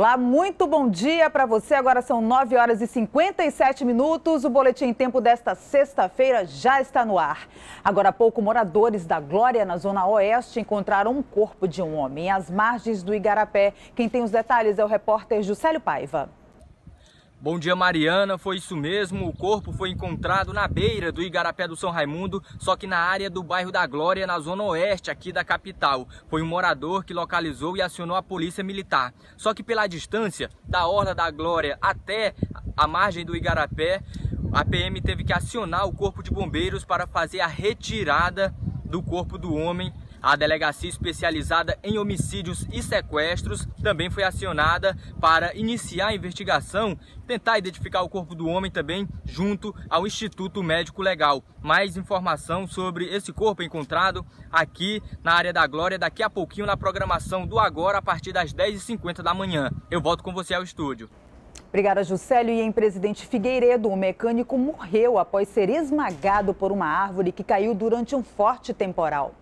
Olá, muito bom dia para você. Agora são 9 horas e 57 minutos. O boletim em tempo desta sexta-feira já está no ar. Agora há pouco, moradores da Glória, na zona oeste, encontraram um corpo de um homem às margens do Igarapé. Quem tem os detalhes é o repórter Juscelio Paiva. Bom dia, Mariana. Foi isso mesmo. O corpo foi encontrado na beira do Igarapé do São Raimundo, só que na área do bairro da Glória, na zona oeste aqui da capital. Foi um morador que localizou e acionou a polícia militar. Só que pela distância da Orla da Glória até a margem do Igarapé, a PM teve que acionar o corpo de bombeiros para fazer a retirada do corpo do homem a delegacia especializada em homicídios e sequestros também foi acionada para iniciar a investigação, tentar identificar o corpo do homem também junto ao Instituto Médico Legal. Mais informação sobre esse corpo encontrado aqui na área da Glória daqui a pouquinho na programação do Agora a partir das 10h50 da manhã. Eu volto com você ao estúdio. Obrigada, Juscelio. E em Presidente Figueiredo, o mecânico morreu após ser esmagado por uma árvore que caiu durante um forte temporal.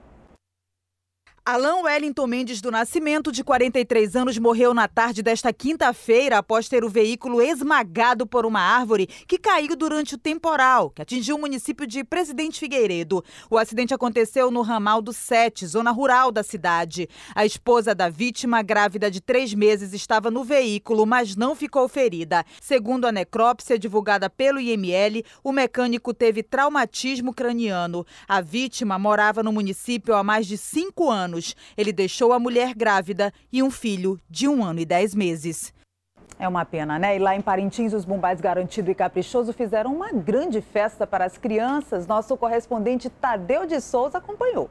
Alain Wellington Mendes do Nascimento, de 43 anos, morreu na tarde desta quinta-feira após ter o veículo esmagado por uma árvore que caiu durante o temporal, que atingiu o município de Presidente Figueiredo. O acidente aconteceu no ramal do Sete, zona rural da cidade. A esposa da vítima, grávida de três meses, estava no veículo, mas não ficou ferida. Segundo a necrópsia divulgada pelo IML, o mecânico teve traumatismo craniano. A vítima morava no município há mais de cinco anos anos. Ele deixou a mulher grávida e um filho de um ano e dez meses. É uma pena, né? E lá em Parintins, os bombais Garantido e Caprichoso fizeram uma grande festa para as crianças. Nosso correspondente Tadeu de Souza acompanhou.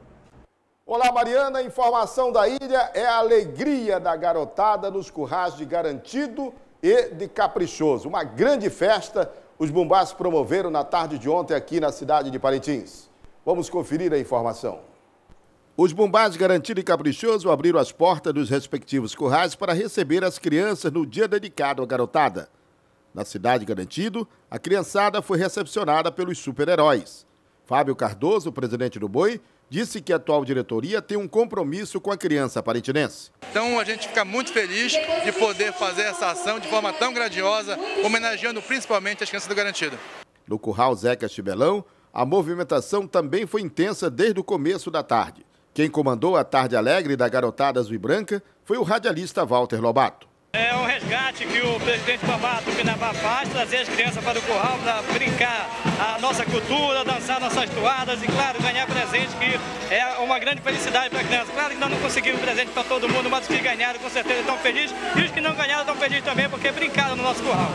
Olá, Mariana. Informação da ilha é a alegria da garotada nos currais de Garantido e de Caprichoso. Uma grande festa os bombás promoveram na tarde de ontem aqui na cidade de Parintins. Vamos conferir a informação. Os bombás Garantido e Caprichoso abriram as portas dos respectivos currais para receber as crianças no dia dedicado à garotada. Na cidade Garantido, a criançada foi recepcionada pelos super-heróis. Fábio Cardoso, presidente do Boi, disse que a atual diretoria tem um compromisso com a criança parintinense. Então a gente fica muito feliz de poder fazer essa ação de forma tão grandiosa, homenageando principalmente as crianças do Garantido. No curral Zeca Chibelão, a movimentação também foi intensa desde o começo da tarde. Quem comandou a tarde alegre da garotada azul e branca foi o radialista Walter Lobato. É um resgate que o presidente Babato Pinabá faz, trazer as crianças para o curral para brincar a nossa cultura, dançar nossas toadas e, claro, ganhar presente, que é uma grande felicidade para a criança. Claro que nós não conseguimos presente para todo mundo, mas os que ganharam com certeza estão felizes e os que não ganharam estão felizes também porque brincaram no nosso curral.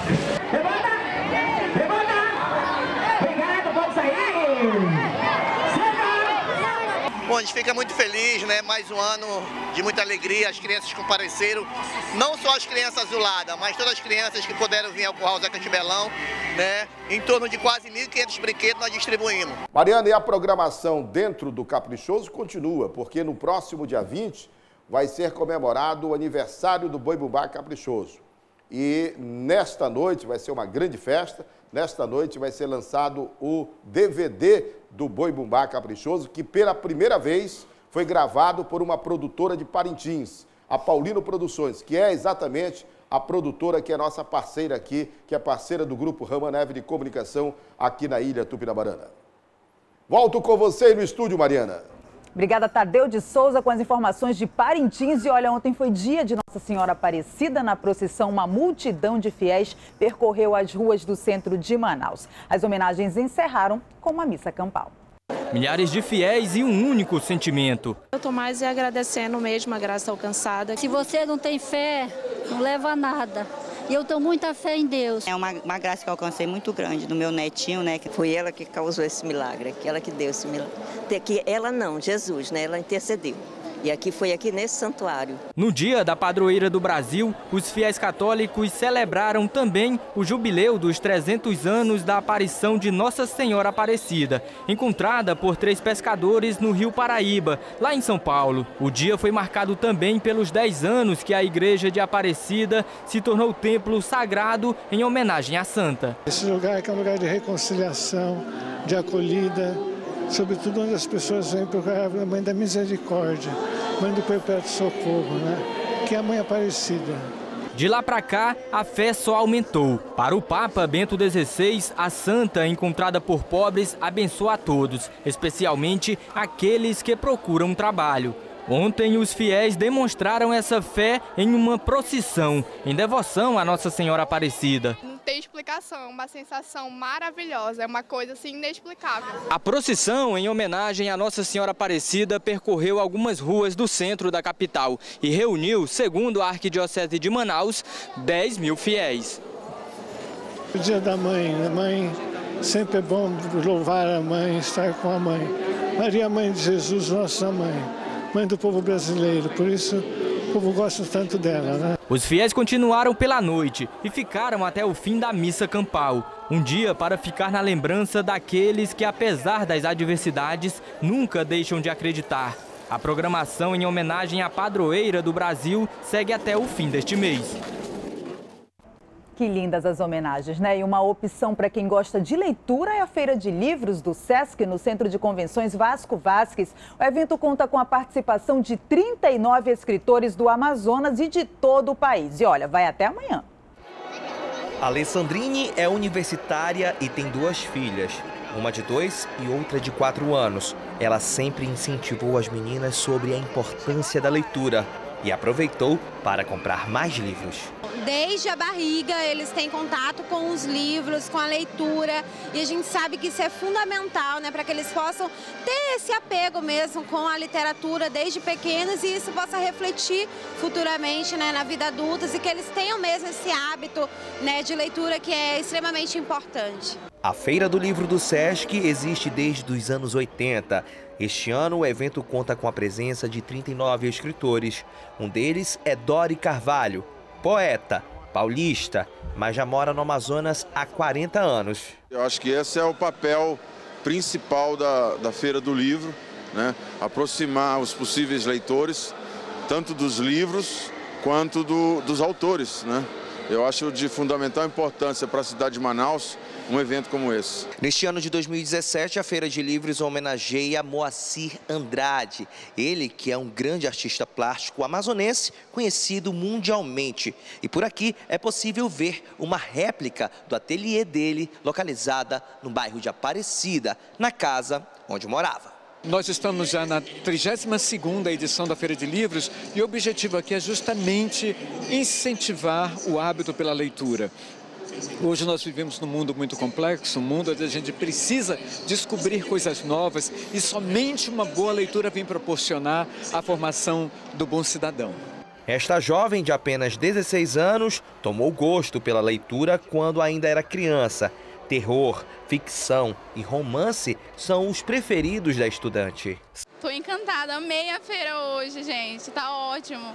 Bom, a gente fica muito feliz, né? Mais um ano de muita alegria, as crianças compareceram, não só as crianças azuladas, mas todas as crianças que puderam vir ao Curral Zeca Tibelão, né? Em torno de quase 1.500 brinquedos nós distribuímos. Mariana, e a programação dentro do Caprichoso continua, porque no próximo dia 20 vai ser comemorado o aniversário do Boi Bumbá Caprichoso. E nesta noite vai ser uma grande festa. Nesta noite vai ser lançado o DVD do Boi Bumbá Caprichoso, que pela primeira vez foi gravado por uma produtora de Parintins, a Paulino Produções, que é exatamente a produtora que é nossa parceira aqui, que é parceira do grupo Rama Neve de Comunicação aqui na Ilha Tupinabarana. Volto com você no estúdio, Mariana. Obrigada, Tadeu de Souza, com as informações de Parintins. E olha, ontem foi dia de Nossa Senhora Aparecida. Na procissão, uma multidão de fiéis percorreu as ruas do centro de Manaus. As homenagens encerraram com uma missa campal. Milhares de fiéis e um único sentimento. Eu estou mais agradecendo mesmo a graça alcançada. Se você não tem fé, não leva a nada. E eu tenho muita fé em Deus. É uma, uma graça que eu alcancei muito grande do meu netinho, né? Que foi ela que causou esse milagre, que ela que deu esse milagre. Que ela não, Jesus, né? Ela intercedeu. E aqui foi aqui nesse santuário. No dia da padroeira do Brasil, os fiéis católicos celebraram também o jubileu dos 300 anos da aparição de Nossa Senhora Aparecida, encontrada por três pescadores no Rio Paraíba, lá em São Paulo. O dia foi marcado também pelos 10 anos que a igreja de Aparecida se tornou templo sagrado em homenagem à santa. Esse lugar é um lugar de reconciliação, de acolhida, sobretudo onde as pessoas vêm procurar a Mãe da Misericórdia, Mãe do Perpétuo Socorro, né? que é a Mãe Aparecida. De lá para cá, a fé só aumentou. Para o Papa Bento XVI, a santa encontrada por pobres abençoa a todos, especialmente aqueles que procuram trabalho. Ontem, os fiéis demonstraram essa fé em uma procissão, em devoção à Nossa Senhora Aparecida. Explicação, é uma sensação maravilhosa, é uma coisa assim inexplicável. A procissão, em homenagem à Nossa Senhora Aparecida, percorreu algumas ruas do centro da capital e reuniu, segundo a Arquidiocese de Manaus, 10 mil fiéis. O dia da mãe, a mãe sempre é bom louvar a mãe, estar com a mãe. Maria, mãe de Jesus, nossa mãe mãe do povo brasileiro, por isso povo gosta tanto dela, né? Os fiéis continuaram pela noite e ficaram até o fim da missa campal. Um dia para ficar na lembrança daqueles que, apesar das adversidades, nunca deixam de acreditar. A programação em homenagem à padroeira do Brasil segue até o fim deste mês. Que lindas as homenagens, né? E uma opção para quem gosta de leitura é a Feira de Livros do SESC, no Centro de Convenções Vasco Vasques. O evento conta com a participação de 39 escritores do Amazonas e de todo o país. E olha, vai até amanhã. Alessandrine é universitária e tem duas filhas, uma de dois e outra de quatro anos. Ela sempre incentivou as meninas sobre a importância da leitura e aproveitou para comprar mais livros. Desde a barriga, eles têm contato com os livros, com a leitura, e a gente sabe que isso é fundamental, né, para que eles possam ter esse apego mesmo com a literatura desde pequenos e isso possa refletir futuramente, né, na vida adulta e que eles tenham mesmo esse hábito, né, de leitura que é extremamente importante. A Feira do Livro do SESC existe desde os anos 80 este ano, o evento conta com a presença de 39 escritores. Um deles é Dori Carvalho, poeta, paulista, mas já mora no Amazonas há 40 anos. Eu acho que esse é o papel principal da, da Feira do Livro, né? aproximar os possíveis leitores, tanto dos livros quanto do, dos autores. Né? Eu acho de fundamental importância para a cidade de Manaus um evento como esse. Neste ano de 2017, a Feira de Livros homenageia Moacir Andrade. Ele que é um grande artista plástico amazonense, conhecido mundialmente. E por aqui é possível ver uma réplica do ateliê dele, localizada no bairro de Aparecida, na casa onde morava. Nós estamos já na 32ª edição da Feira de Livros e o objetivo aqui é justamente incentivar o hábito pela leitura. Hoje nós vivemos num mundo muito complexo, um mundo onde a gente precisa descobrir coisas novas e somente uma boa leitura vem proporcionar a formação do bom cidadão. Esta jovem de apenas 16 anos tomou gosto pela leitura quando ainda era criança. Terror, ficção e romance são os preferidos da estudante. Estou encantada, amei a feira hoje, gente, tá ótimo.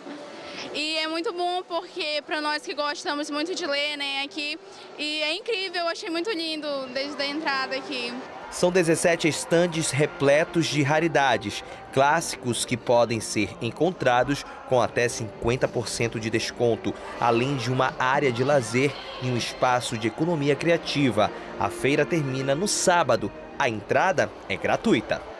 E é muito bom porque para nós que gostamos muito de ler, né, aqui, e é incrível, eu achei muito lindo desde a entrada aqui. São 17 estandes repletos de raridades, clássicos que podem ser encontrados com até 50% de desconto, além de uma área de lazer e um espaço de economia criativa. A feira termina no sábado. A entrada é gratuita.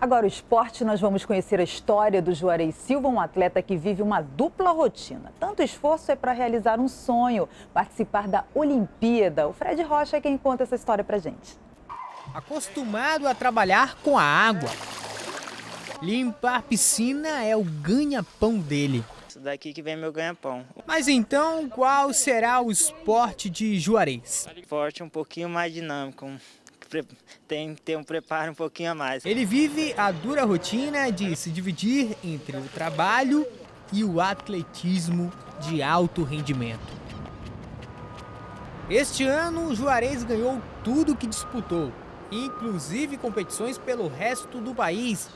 Agora, o esporte, nós vamos conhecer a história do Juarez Silva, um atleta que vive uma dupla rotina. Tanto esforço é para realizar um sonho, participar da Olimpíada. O Fred Rocha é quem conta essa história para gente. Acostumado a trabalhar com a água, limpar piscina é o ganha-pão dele. Isso daqui que vem meu ganha-pão. Mas então, qual será o esporte de Juarez? Esporte um pouquinho mais dinâmico, tem que ter um preparo um pouquinho a mais. Ele vive a dura rotina de se dividir entre o trabalho e o atletismo de alto rendimento. Este ano, o Juarez ganhou tudo que disputou, inclusive competições pelo resto do país,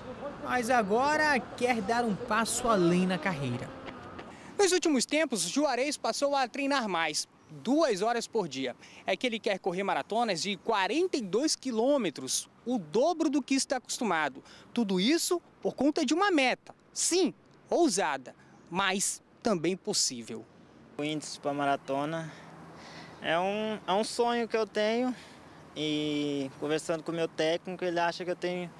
mas agora quer dar um passo além na carreira. Nos últimos tempos, Juarez passou a treinar mais, duas horas por dia. É que ele quer correr maratonas de 42 quilômetros, o dobro do que está acostumado. Tudo isso por conta de uma meta. Sim, ousada, mas também possível. O índice para maratona é um, é um sonho que eu tenho e conversando com o meu técnico, ele acha que eu tenho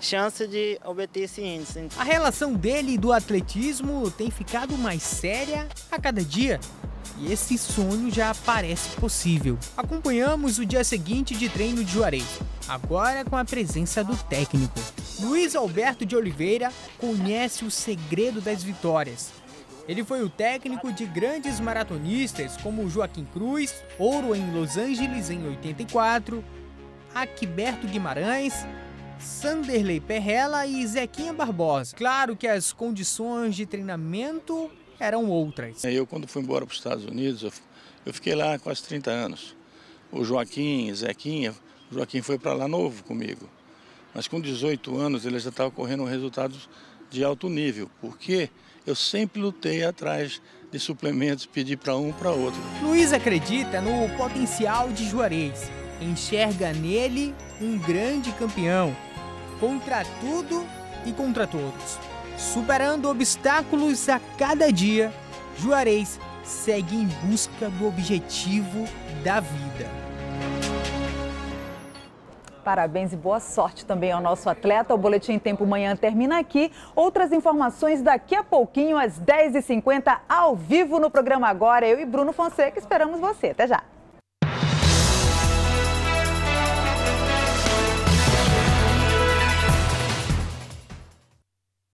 chance de obter esse índice. A relação dele e do atletismo tem ficado mais séria a cada dia. E esse sonho já parece possível. Acompanhamos o dia seguinte de treino de Juarez, agora com a presença do técnico. Luiz Alberto de Oliveira conhece o segredo das vitórias. Ele foi o técnico de grandes maratonistas como Joaquim Cruz, ouro em Los Angeles em 84, Aquiberto Guimarães, Sanderley Perrella e Zequinha Barbosa. Claro que as condições de treinamento eram outras. Eu, quando fui embora para os Estados Unidos, eu, fiquei lá quase 30 anos. O Joaquim, Zequinha, o Joaquim foi para lá novo comigo. Mas com 18 anos ele já estava correndo resultados de alto nível, porque eu sempre lutei atrás de suplementos, pedir para um para outro. Luiz acredita no potencial de Juarez enxerga nele um grande campeão, contra tudo e contra todos. Superando obstáculos a cada dia, Juarez segue em busca do objetivo da vida. Parabéns e boa sorte também ao nosso atleta. O Boletim Tempo Manhã termina aqui. Outras informações daqui a pouquinho, às 10h50, ao vivo no programa Agora. Eu e Bruno Fonseca esperamos você. Até já.